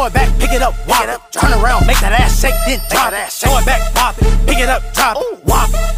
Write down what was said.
Throw it back, pick it up, wop it. Turn around, make that ass shake, then drop it. Throw it back, pop it. Pick it up, drop it, wop it.